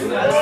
Amen.